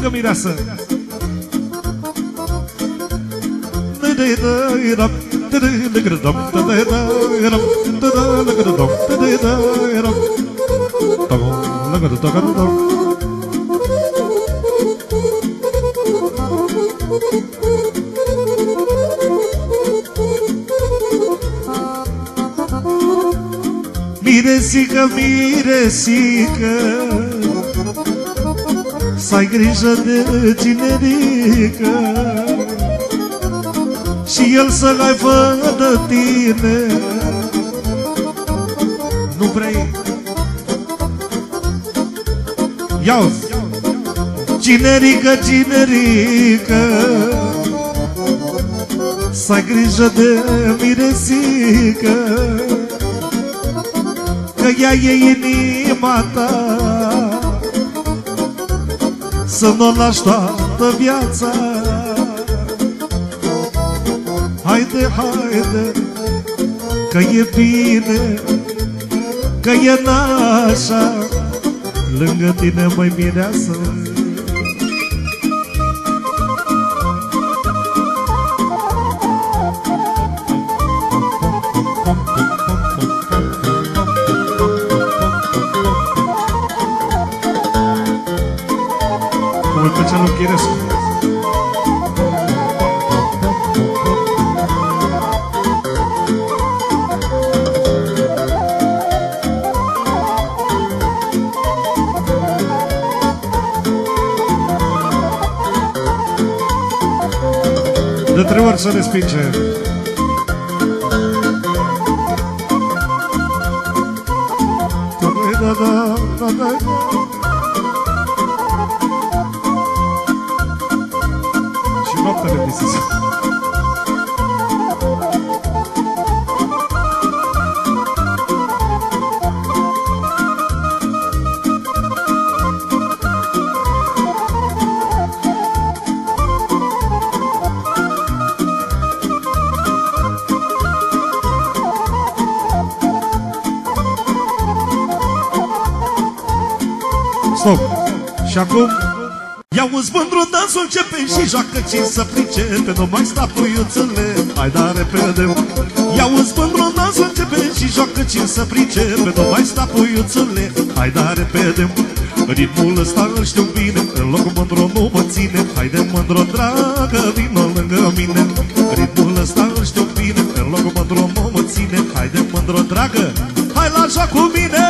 lângă mireasă. Miresică, miresică Să ai grijă de cinerică Și el să ai de tine. Nu vrei? Ia Cinerică, cinerică Să ai grijă de miresică Că ea e inima ta Să nu o lași toată viața. Haide, haide Că e bine Că e nașa. Lângă tine, măi mireasă Como el pecha no quieres De trei ori să respinge Da, da, da, da, da. Și noaptele visise Stop! Și acum Ia un mândru, dansul începe și joacă cine să pricepe Nu mai sta puiuțele, hai da repede. Ia un mândru, dansul începe și joacă cine să pricepe Nu mai sta puiuțele, hai da repede. Ritmul ăsta îl știu bine, în loc mândru nu mă ține. Haide mândru, dragă, vină lângă mine. Ritmul ăsta îl știu bine, în loc mândru nu mă ține. Haide mândru, dragă, hai la joc cu mine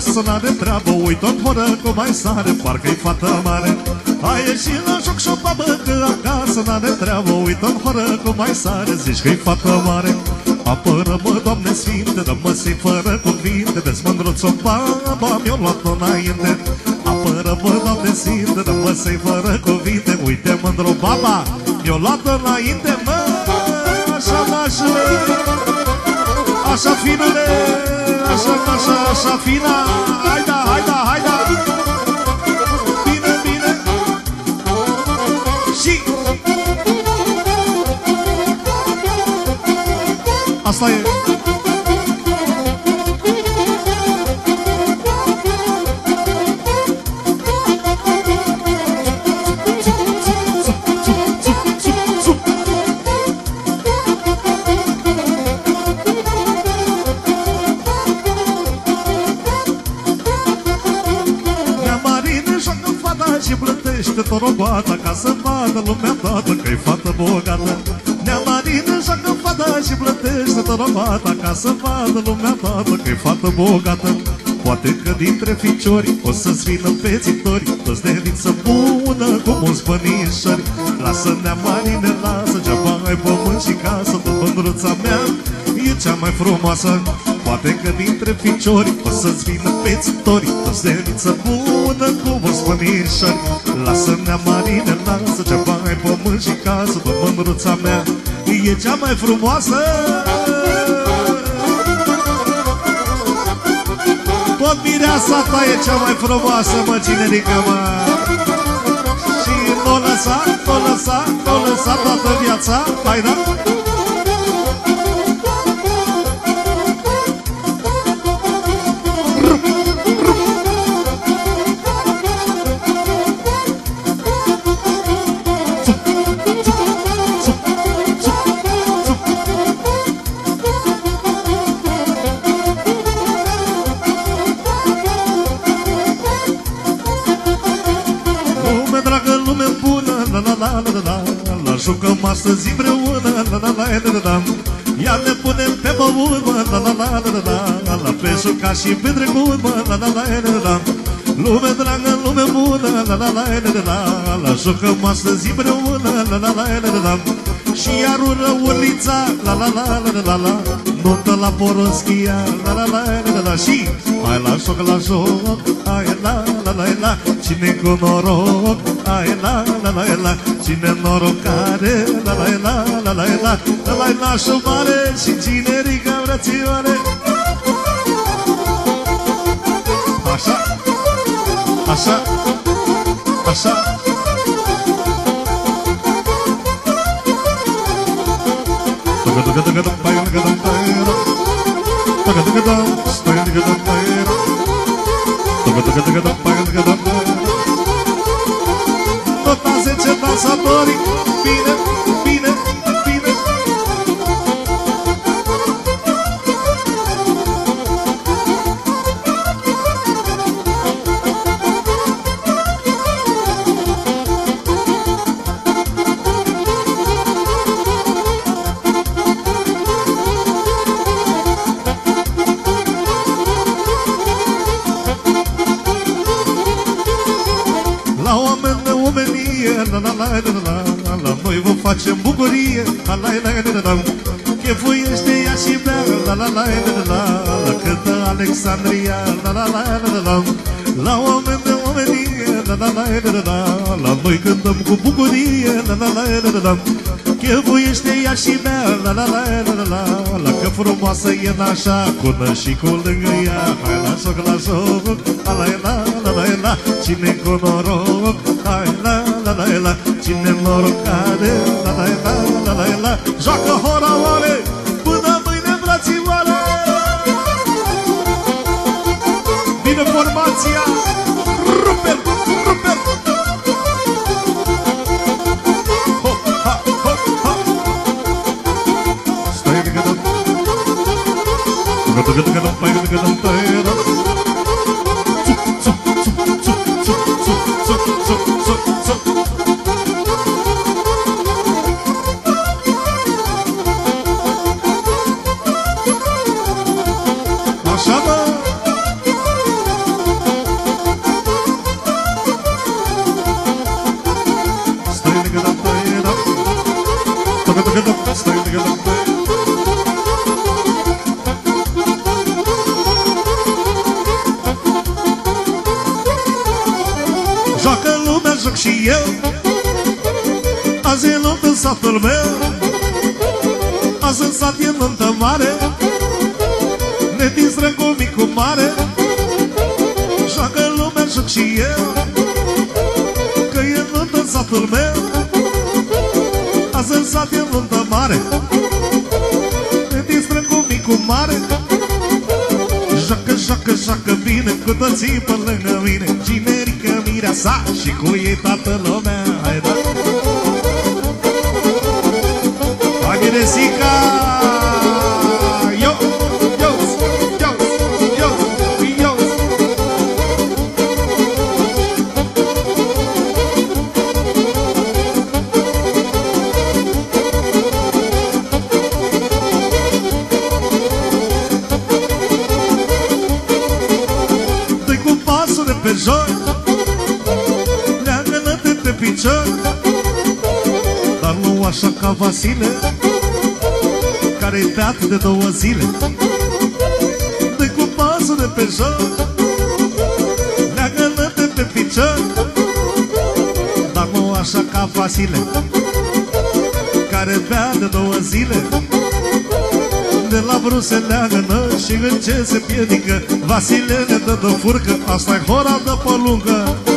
acasă n-are treabă Uită-n horă cum mai sare Parcă-i fată mare. A ieșit la joc și o babă Că acasă n-are treabă Uită-n horă cum mai sare Zici că-i fată mare. Apără-mă, Doamne Sfinte Dă-mă să fără cuvinte Vezi mândruț-o baba Mi-o luat-o înainte. Apără-mă, Doamne Sfinte Dă-mă să fără cuvinte Uite mândru baba Mi-o luat-o înainte Mă, așa nașule Așa finule, așa, așa, așa fina Hai da, hai da, hai da și plătește torobata Ca să vadă lumea toată că-i fată bogată. Nea Marine joacă fata și plătește torobata Ca să vadă lumea toată că-i fată bogată. Poate că dintre ficiori o să-ți vină pețitori Toți de viță bună cu mulți bănișori. Lasă Nea Marine, lasă, geaba ai pământ și casă Tot mândruța mea e cea mai frumoasă Poate că dintre ficiori o să-ți vină pețitori. O zeniță bună cu o spănișori Lasă-ne marine, lasă ce mai pământ și casă Tot mândruța mea. E cea mai frumoasă. Tot mireasa ta e cea mai frumoasă, mă, cinerică, mă. Și nu lăsa, nu lăsa, nu lăsa toată viața. Hai, da? Jucăm astăzi împreună La la la la la la Ia ne punem pe băut, mă La la la la la la La pe juca și pe trecut, mă La la la la la la Lume dragă, lume bună La la la la la la La jucăm astăzi împreună La la la la la la Și iar urăulița La la la la la la la Nuntă la Poroschia La la la la la la Și hai la joc, la joc Hai la la la la Cine cu noroc Hai la la la la Cine norocare. La la la la la la. La la la șumare Și cine rica vrățioare Așa. Așa. Așa Tucă tucă tucă tucă tucă tucă tucă tucă tucă tucă tucă tucă tucă tucă tucă Seu dançador, cupira, cupira bucurie La la la la la la Chefuiește ea și bea La la la la la la La cântă Alexandria La la la la la la La oameni de omenie La la la la la la La noi cântăm cu bucurie La la la la la la Chefuiește ea și bea La la la la la la La că frumoasă e nașa Cu nă și cu lângă ea Hai la joc, la joc La la la la la la Cine cu noroc Hai la la la la Ține norocade, la la la la la la Joacă hora oare, până mâine frațioare Vine formația, rupe, rupe Gata, gata, gata, pai, gata, gata, pai, Joacă, joacă, joacă bine Cu toții pe lângă mine. Cinerică mirea sa Și cu ei toată lumea Hai da. Hai Leagă-l de pe picior Dar nu așa ca Vasile Care-i beat de două zile De cu pasul de pe joc Leagă-l pe picior. Dar nu așa ca Vasile Care bea de două zile de la vrut se leagănă Și în ce se piedică. Vasile ne dă de furcă Asta-i hora de pe lungă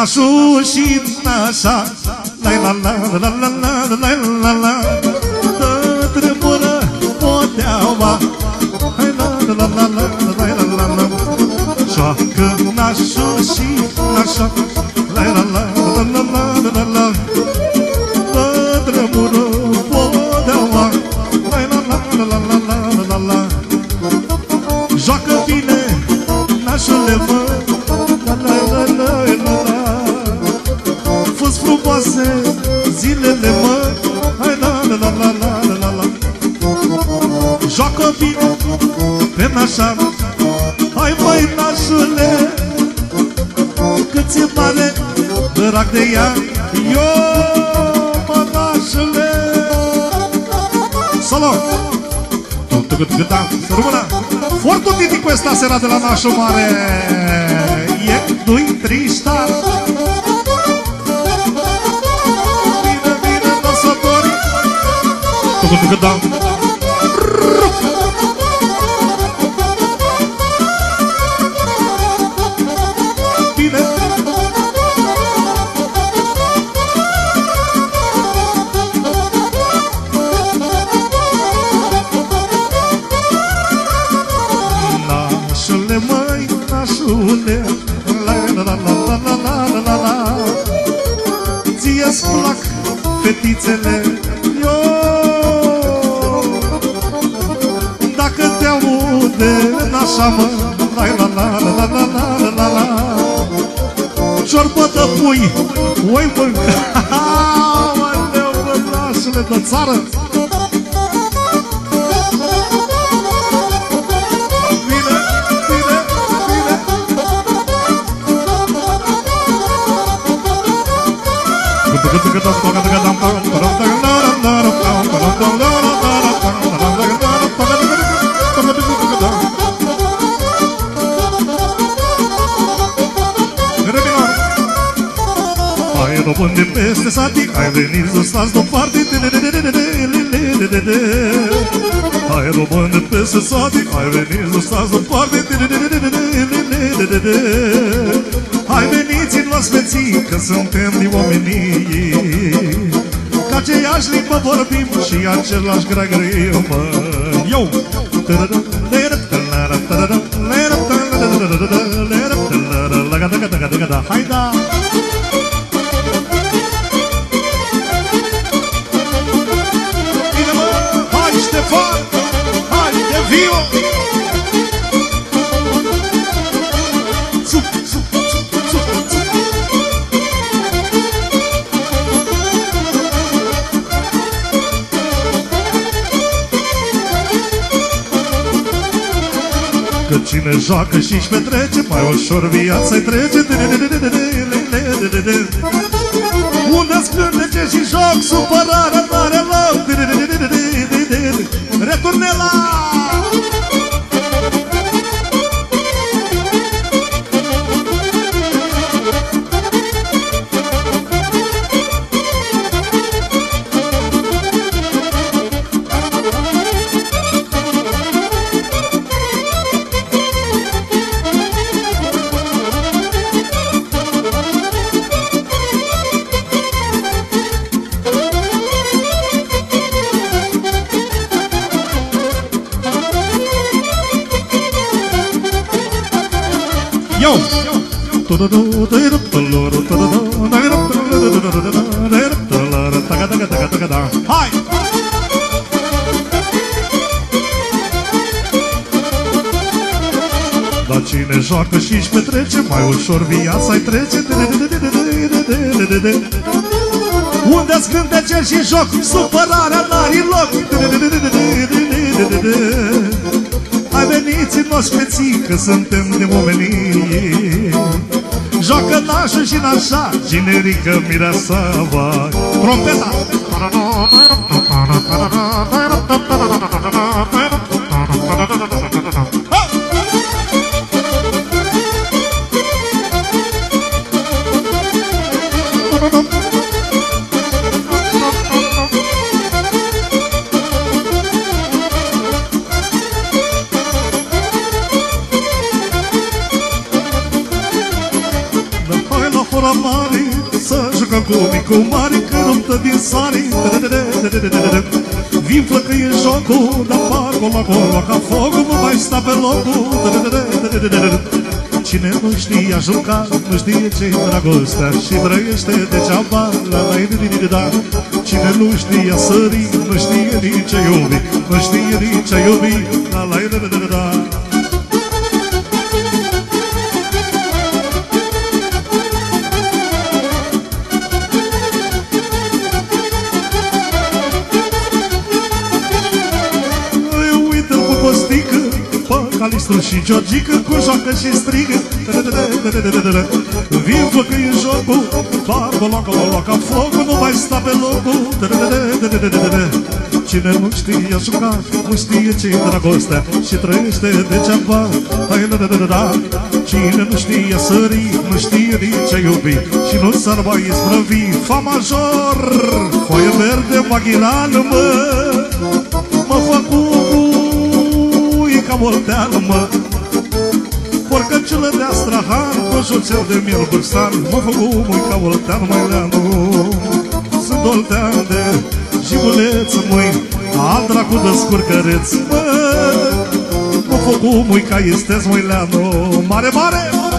nașul și nașa La la la la la la la la la Dă tremură poteaua Hai la la la la la la la la la Joacă nașul și nașa de ea Eu, mănașele Salut! Tot cât câta, să rămână. Foarte titi cu esta sera de la nașul mare. E, doi, trei, star Bine, bine, dansători. Tot cât câta țară Dum dum dum dum dum dum dum dum dum dum dum de peste satic Ai venit să stați deoparte Hai român de peste satic Ai venit să stați deoparte Hai veniți în oaspeții Că suntem din oamenii Ca aceeași limbă vorbim Și același grea grăim Yo! Hai da! Joacă și-și petrece Mai ușor viața-i trece Unde-s cântece și joc Supărarea n-are loc Returne Hai! Dar cine joacă și-și petrece Mai ușor viața-i trece Unde-ți cântece și joc Supărarea n-are loc Hai veniți în oaspeții Că suntem de omenii Joacă nașul și nașa. Generică mireasa va Trompeta cu mare căruntă din sare. Vin flăcăi în jocul, dar parcul acolo ca focul Nu mai sta pe locul. Cine nu știe a juca, nu știe ce-i dragostea Și trăiește degeaba, la la da Cine nu știe a sări, nu știe nici a iubi Nu știe nici a iubi, la la da Calistru și Georgica cu joacă și strigă. Vin făcăi în jocul Toată loca, loca, focul Nu mai sta pe locul Cine nu știe juca Nu știe ce-i dragostea Și trăiește degeaba Hai, da, da, da, da Cine nu știe sări Nu știe nici a iubi Și nu s-ar mai isprăvi Fa major Foaie verde, maghiran, mă Mă fac cu ca moltean, mă Porcăciulă de astrahan Cu juțel de miel bârstan Mă făcu mui ca moltean, mai leanu. Sunt oltean de jibuleț, măi Al dracu de scurcăreț, mă. Mă făcu mui ca istez, măi leanu. Mare, mare, mare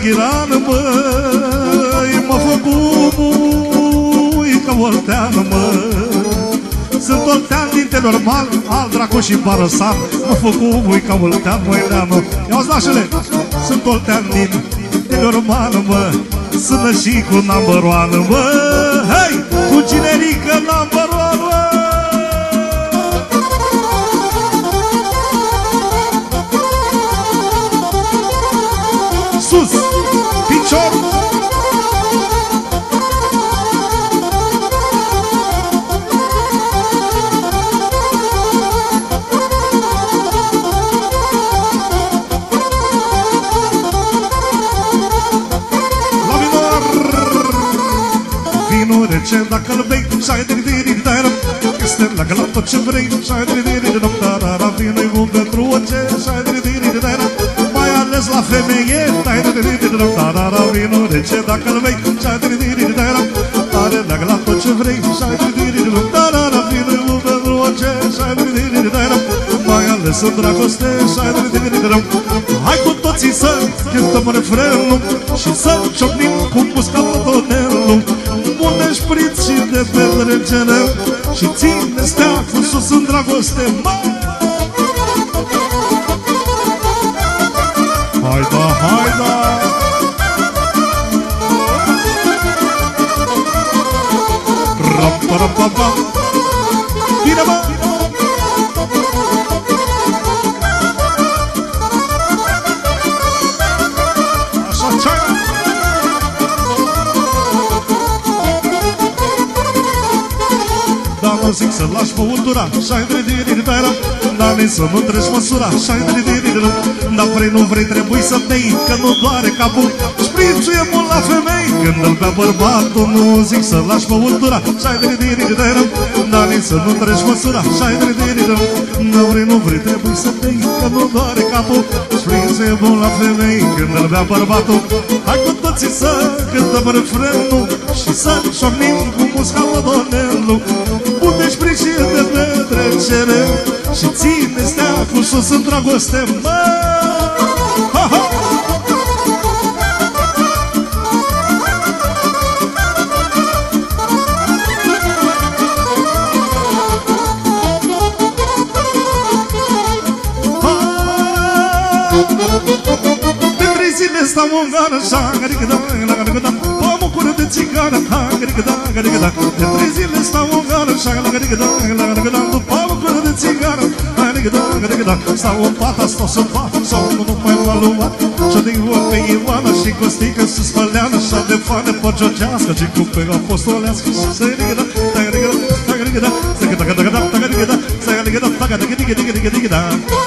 maghirană, măi Mă făcui ca olteană, măi Sunt oltean dinte normal, al dracu și barăsan Mă făcui ca oltean, măi, leană Ia-ți nașele, sunt oltean dinte normal, mă Sună și cu number one, mă Hei, cu generică number Vinul rece dacă îl bei Și-ai de diri dar Este la găla tot ce vrei Și-ai de diri dar Dar vinul bun pentru orice Și-ai de diri dar Mai ales la femeie Tai de diri dar Dar vinul rece dacă îl bei Și-ai de diri dar Are la găla tot ce vrei Și-ai de diri dar Dar vinul bun pentru orice Și-ai de diri dar Mai ales în dragoste Și-ai de diri dar Hai cu toții să cântăm refrenul Și să ciocnim cu muscatotonelul petrecere Și ține steaful sus în dragoste mă! Hai da, hai da! Ram, pa, ram, pa, pa. Dar nu zic să lași băutura Și-ai dridiri de ram Dar nici să nu treci măsura Și-ai dridiri de Dar vrei, nu vrei, trebuie să bei Că nu doare capul Șprițul e mult la femei. Când îl bea bărbatul Nu zic să lași băutura Și-ai dridiri de ram Dar nici să nu treci măsura. Și-ai dridiri de Dar vrei, nu vrei, trebuie să bei Că nu doare capul. Șprițul e mult la femei. Când îl bea bărbatul Hai cu toții să cântăm refrenul. Și să șornim cu musca lodonelul Pune și de petrecere? Și ține steaful sus în dragoste Mă! Ha, ha! Stau în gară așa, garică da, la garică da Mă bucură de țigară, ha, garică da, garică da De trei zile stau în gară așa, la garică da, la garică da După bucură de țigară, ha, garică da, garică da Stau în pata, stau să fac, sau nu mai m-a luat Și-o din pe Ioana și Costică să spăleană Și de fane păciocească și cu pe apostolească Și să garică da, da, garică da, da, garică da Să garică da, da, da, garică da, să garică da, da,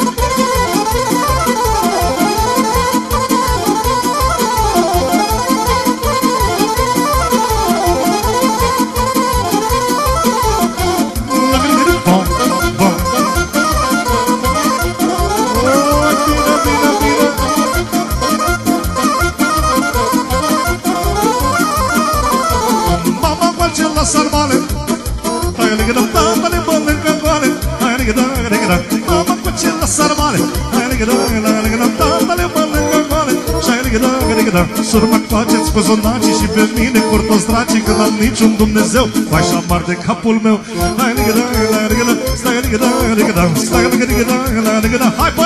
ligă da Surma faceți cu zonacii și pe mine curtos dracii Când am niciun Dumnezeu. Vai și amar de capul meu. Hai ligă da ligă da Stai ligă da ligă da Stai ligă ligă da ligă da Hai pe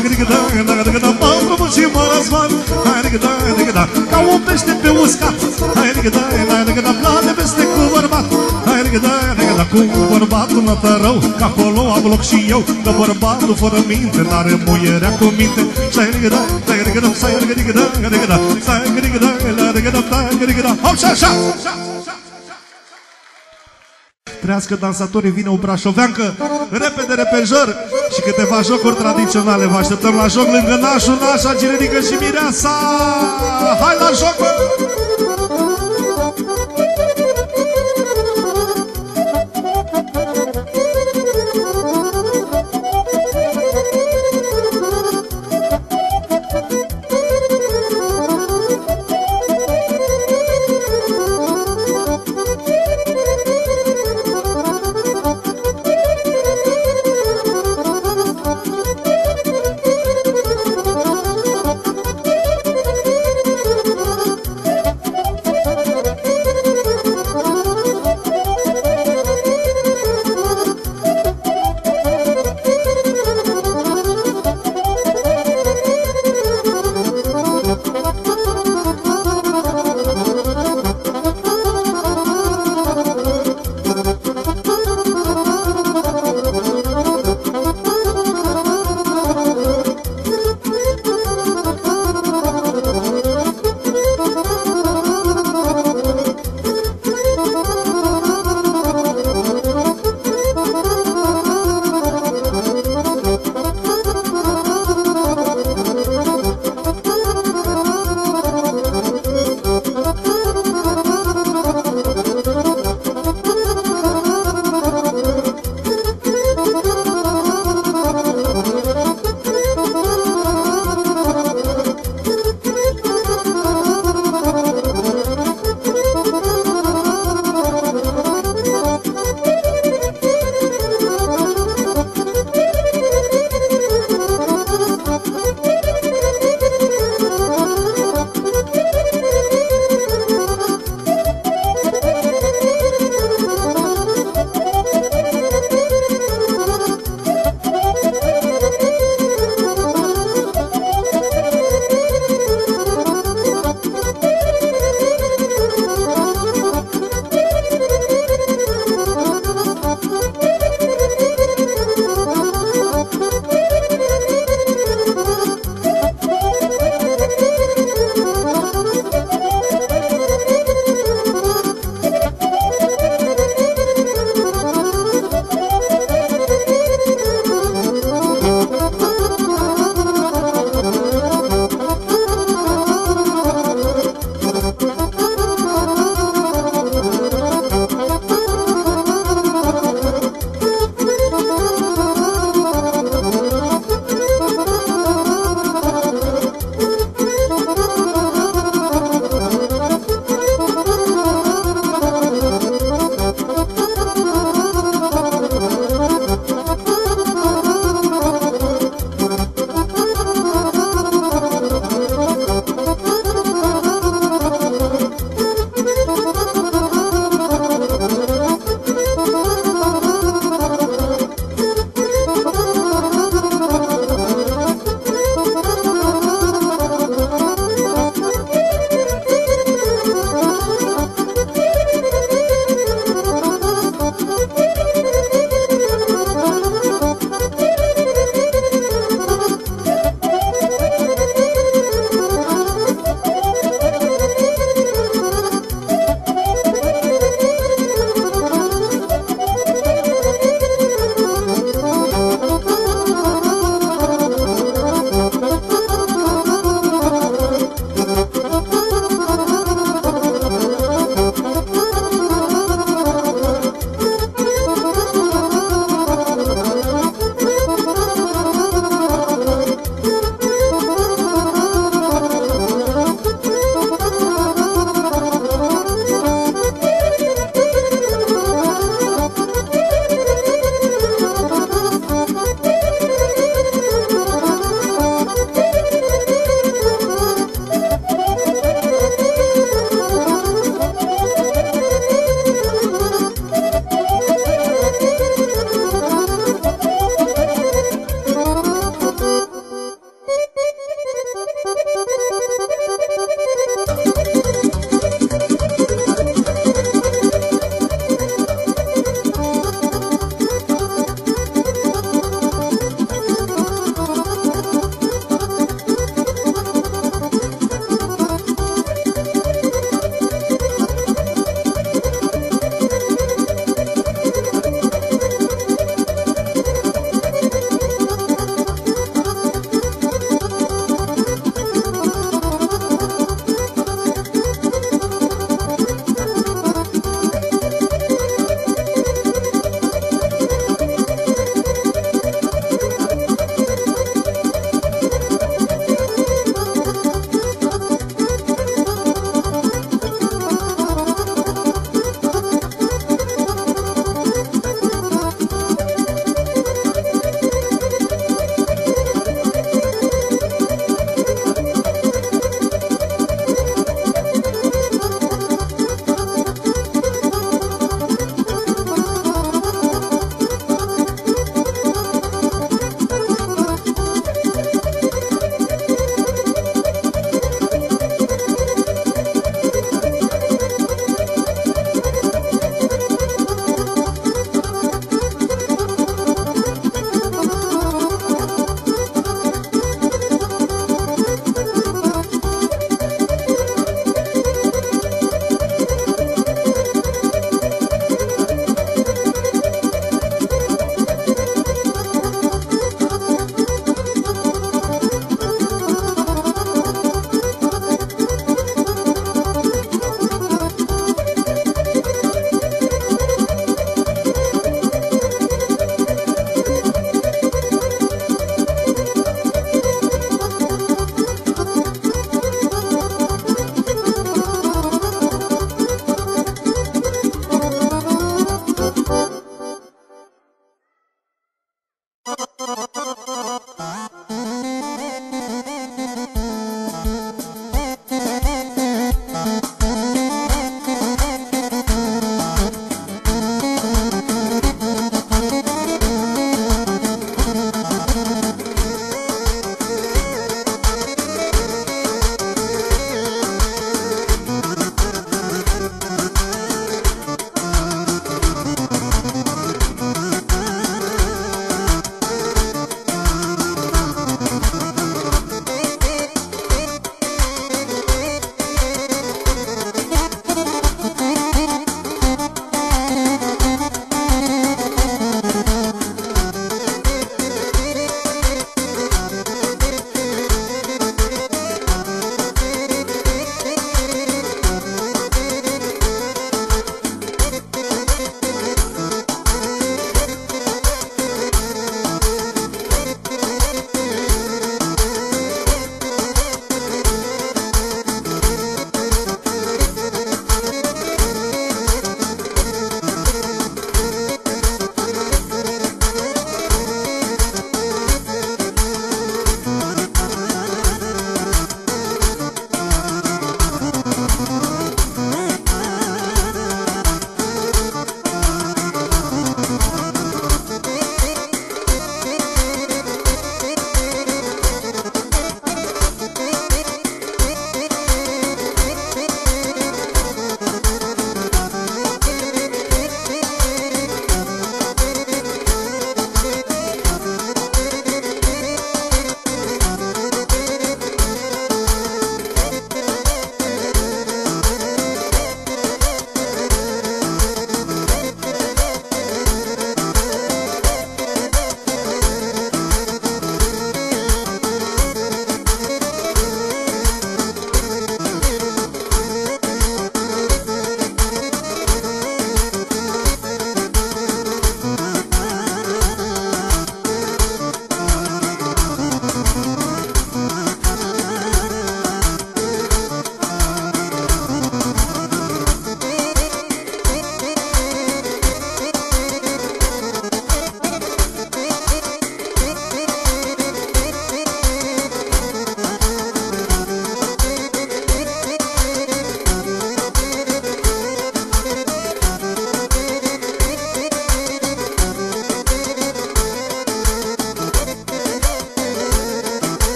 tostat Hai, grică, da, da, da, da M-am promut și m-a răzvat Hai, grică, da, da, da Ca un pește pe uscat Hai, grică, da, da, da, da Plane peste cu bărbat Hai, grică, da, da, da Cu bărbatul nătă rău Că acolo am loc și eu Că bărbatul fără minte N-are muierea cu minte Hai, grică, da, da, grică, da Hai, grică, da, da, grică, da Hai, grică, da, da, grică, da Hai, grică, da Hop, și așa trăiască dansatorii, vine o brașoveancă, repede, repejor și câteva jocuri tradiționale. Vă așteptăm la joc lângă nașul, nașa, Girenică și Mireasa! Hai la joc, bă!